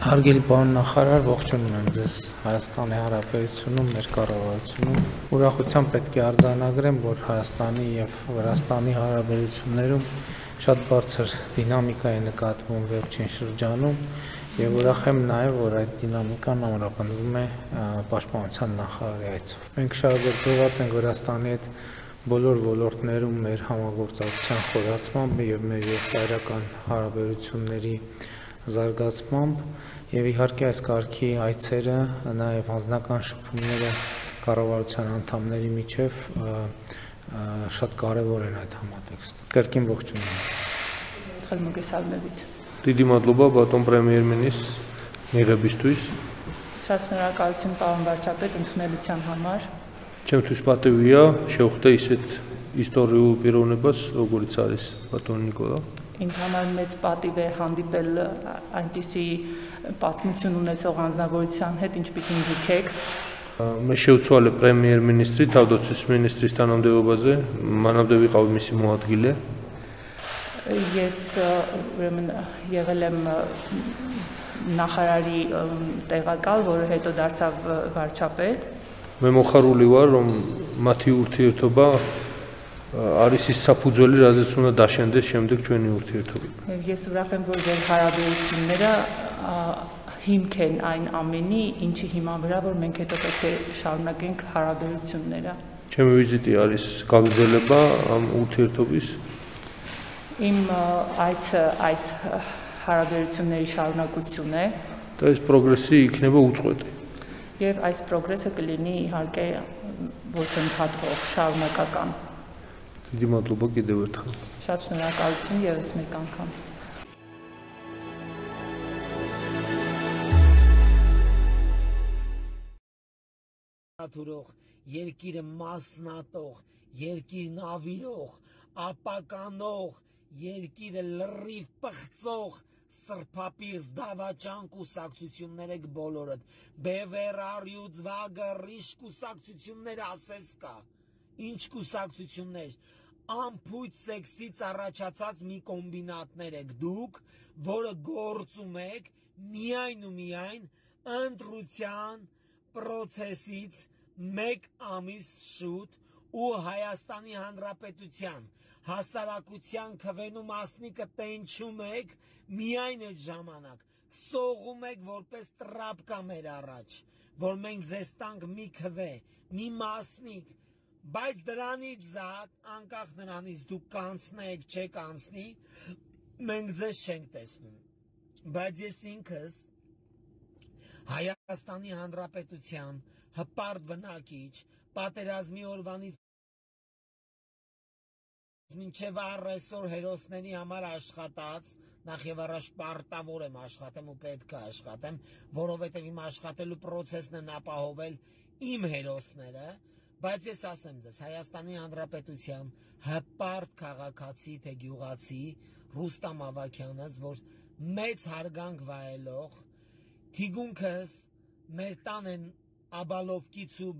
Հարգելի պարոն նախարար, ողջունում եմ ձեզ Հայաստանի Հանրապետությունում, մեր կառավարությունում։ Ուրախությամբ պետք է արձանագրեմ, որ Հայաստանի եւ Վրաստանի հարաբերություններում շատ բարձր դինամիկա է նկատվում վերջին շրջանում եւ ուրախ եմ նաեւ, որ այդ դինամիկան ամրապնդվում է Պաշտպանության նախարարի այցով։ Մենք շարունակված ենք Վրաստանի հետ բոլոր ոլորտներում մեր համագործակցության խորացմամբ եւ մեր երկարական հարաբերությունների զարգացմամբ եւ իհարկե այս կարգի այցերը նաեւ հանձնական շփումները կառավարության անդամների միջև շատ կարեւոր են այդ համատեքստը։ Կրկին ողջունում եմ։ Խելմոգեսալմևիտ։ Դիդի մատլոբա բատոն պրեմիեր-մինիստ Միրաբիստույս։ Շատ շնորհակալություն պարոն վարչապետ ընդունելության համար։ Чем tu спатывия, շեուխտե իսետ историю пиронебас օգորիցարիս բատոն Նիկոլա ինձ համար մեծ պատիվ է հանդիպել այնպիսի պատմություն ունեցող անձնավորության հետ, ինչպիսին դուք Мы еще уцали премьер-министры, тогда министры станом Девобазе, манам Девի Կավմիսի մոհատգիլ է։ Ես ուրեմն եղել եմ նախարարի տեղակալ, որը հետո դարձավ վարչապետ։ Մեմ օխարուլի վար, որ մաթի ուրթի յութոբա არის ის საფუძველი, რაზეც უნდა დაშენდეს შემდეგ ჩვენი ურთიერთობა։ Ես ուրախ եմ, որ ձեր հարաբերությունները հիմք են այն ամենի, ինչի հիման վրա որ մենք հետո պետք է շարունակենք հարաբերությունները։ Ჩემი ვიზიტი არის გაგრძელება ამ ურთიერთობის Իմ այս այս հարաբերությունների շարունակություն է։ Դա այս պրոգրեսի იქნება უწყვეტი։ Եվ այս պրոգրեսը կլինի իհարկե ոչ ընդհատող, շարունակական։ Видимо, от лобок գեդե վրթխ։ Շատ շնորհակալություն եւս մեկ անգամ։ Աթուրող, երկիրը մասնատող, երկիրն ավիրող, ապականող, երկիրը լրիվ պղծող, սրփապիրս դավաճան կուսակցություններ եք բոլորդ։ Բևերարյու ձվագը ռիշ կուսակցություններ ասես կա։ Ինչ կուսակցություններ ամփույթ սեքսից առաջացած մի կոմբինատներ եք դուք, որը գործում եք միայն ու միայն ընտրության process-ից 1 ամիս շուտ ու Հայաստանի Հանրապետության հասարակության քվենու մասնիկը տենչում եք միայն այդ ժամանակ սողում եք որպես տրապկա մեր առաջ որ մենք ձեզ տանք մի քվե մի մասնիկ բայց դրանից զատ անկախ նրանից դուք կանցնեք, չեք անցնի, մենք ձեզ չենք տեսնում։ Բայց ես ինքս Հայաստանի Հանրապետության հպարտ բնակիչ պատերազմի օրվանից մինչև առեսօր հերոսների համար աշխատած նախ եւ առաջ պարտավոր եմ աշխատեմ ու պետք է աշխատեմ, որովհետեւ իմ աշխատելու process-ն է ապահովել իմ հերոսները, Բայց ես ասեմ ձեզ, Հայաստանի Հանրապետության հպարտ քաղաքացի թե գյուղացի Ռուստամ Ավակյանս, որ մեծ հարգանք վայելող թիգունքս մեր տան են աբալովկից ու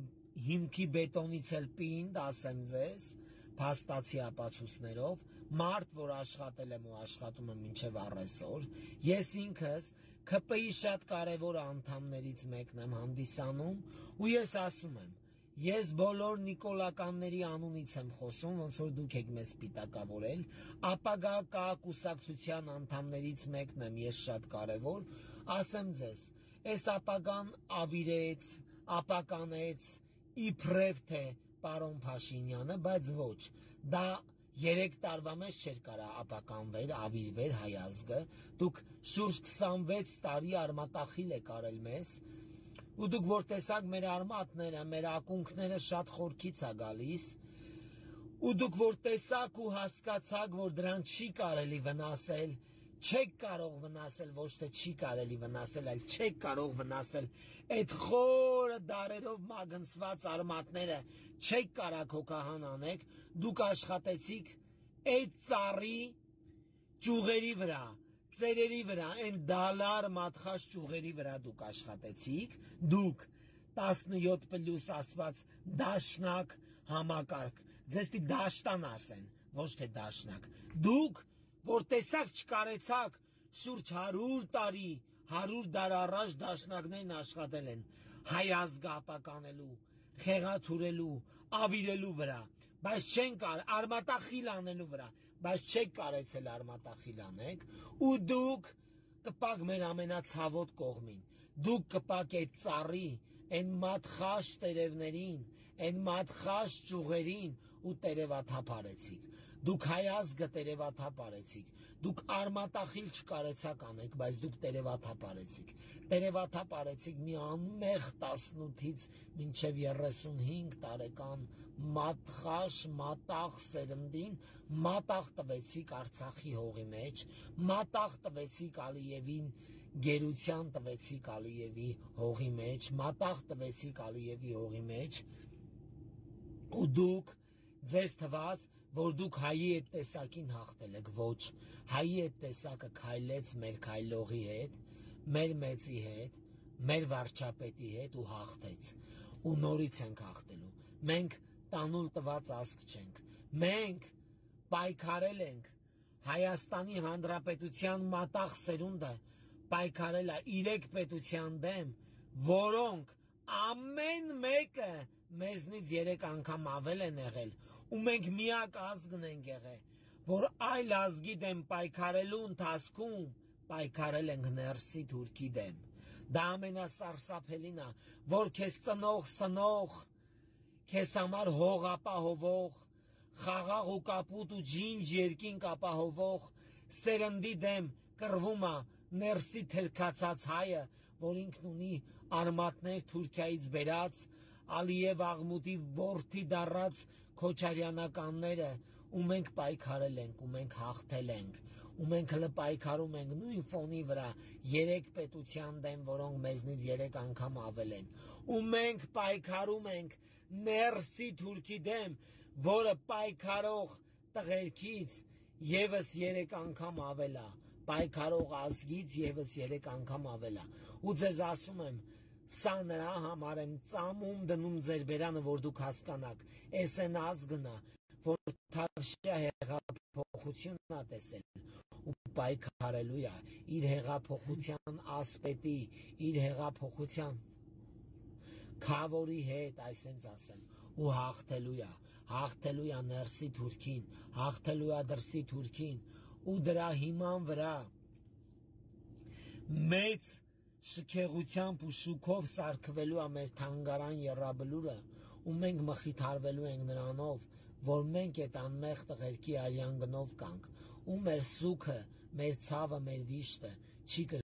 հիմքի բետոնից էլ պինդ, ասեմ ձեզ, փաստացի ապացույցներով, մարդ, որ աշխատել եմ ու աշխատում եմ մինչև առեսօր, ես ինքս ԿՊ-ի շատ կարևոր անդամներից մեկն եմ հանդիսանում ու ես ասում եմ, Ես բոլոր Նիկոլականների անունից եմ խոսում, ոնց որ դուք եք մեզ սպիտակավորել, ապագա կակուսակցության անդամներից մեկն եմ ես շատ կարևոր, ասեմ ձեզ, այս ապագան ավիրեց, ապականեց, իբրև թե պարոն Փաշինյանը, բայց ոչ, դա Երեք տարվա մեջ չէր կարա ապականվեր, ավիրվեր հայազգը, դուք շուրջ 26 տարի արմատախիլ եք արել մեզ, ու դուք որ տեսակ մեր արմատները, մեր ակունքները շատ խորքից է գալիս, ու դուք որ տեսակ ու հասկացակ, որ դրան չի կարելի վնասել, չեք կարող վնասել, ոչ թե չի կարելի վնասել, այլ չեք կարող վնասել այդ խորը դարերով մագնցված արմատները, չեք կարակ հոգահան անեք, դուք աշխատեցիք այդ ծառի ճյուղերի վրա, ծերերի վրա, այն դալար մատխաշ ճյուղերի վրա դուք աշխատեցիք, դուք 17 պլյուս ասված դաշնակ համակարգ, ձեզ դի դաշտան ասեն, ոչ թե դաշնակ, դուք, որ տեսակ չկարեցակ շուրջ 100 տարի 100 դար առաջ դաշնակներն աշխատել են հայ ազգը ապականելու, խեղաթուրելու, ավիրելու վրա, բայց չեն կար արմատախիլ անելու վրա, բայց չեք կարեցել արմատախիլ անեք ու դուք կպակ մեր ամենացավոտ կողմին։ Դուք կպակ այդ ծառի, այն մատխաշ տերևներին, այն մատխաշ ճյուղերին ու տերևաթափարեցիք։ Դուք հայազգը տերևաթափարեցիք։ Դուք արմատախիլ չկարեցաք անեք, բայց դուք տերևաթափարեցիք։ Տերևաթափարեցիք մի անմեղ 18-ից մինչև 35 տարեկան մատխաշ, մատաղ սերնդին, մատաղ տվեցիք Արցախի հողի մեջ, մատաղ տվեցիք Ալիևին գերության տվեցիք Ալիևի հողի մեջ, մատաղ տվեցիք Ալիևի հողի մեջ ու դուք ձեզ թված, որ դուք հայի այդ տեսակին հաղթել եք, ոչ, հայի այդ տեսակը քայլեց մեր քայլողի հետ, մեր մեծի հետ, մեր վարչապետի հետ ու հաղթեց։ Ու նորից ենք հաղթելու։ Մենք տանուլ տված ազգ չենք։ Մենք պայքարել ենք Հայաստանի Հանրապետության մատաղ սերունդը պայքարել է իրեք պետության դեմ, որոնք ամեն մեկը մեզնից 3 անգամ ավել են եղել ու մենք միակ ազգն ենք եղել, որ այլ ազգի դեմ պայքարելու ընթացքում պայքարել ենք ներսի թուրքի դեմ։ Դա ամենասարսափելին է, որ քեզ ծնող, սնող, քեզ համար հող ապահովող, խաղաղ ու կապուտ ու ջինջ երկինք ապահովող սերնդի դեմ կռվում է ներսի թերքացած հայը, որ ինքն ունի արմատներ Թուրքիայից բերած, Ալիև աղմուտի ворթի դարած քոչարյանականները, ու մենք պայքարել ենք, ու մենք հաղթել ենք, ու մենք հլը պայքարում ենք նույն ֆոնի վրա երեք պետության դեմ, որոնք մեզնից երեք անգամ ավել են, ու մենք պայքարում ենք ներսի թուրքի դեմ, որը պայքարող տղերքից եւս 3 անգամ ավելա, պայքարող ազգից եւս 3 անգամ ավելա։ Ու ձեզ ասում եմ, սա նրա համար եմ ծամում դնում ձեր բերանը, որ դուք հասկանաք, էս են ազգն է, որ թավշյա հեղափոխությունն է տեսել ու պայքարելու է իր հեղափոխության ասպետի, իր հեղափոխության քավորի հետ, այսենց ասեմ, ու հաղթելու է, հաղթելու է ներսի թուրքին, հաղթելու է դրսի թուրքին, ու դրա հիման վրա մեծ շքեղությամբ ու շուքով սարքվելու է մեր թանգարան երրաբլուրը ու մենք մխիթարվելու ենք նրանով որ մենք այդ անմեղ տղերքի արյան գնով կանք ու մեր սուքը մեր ցավը մեր վիշտը չի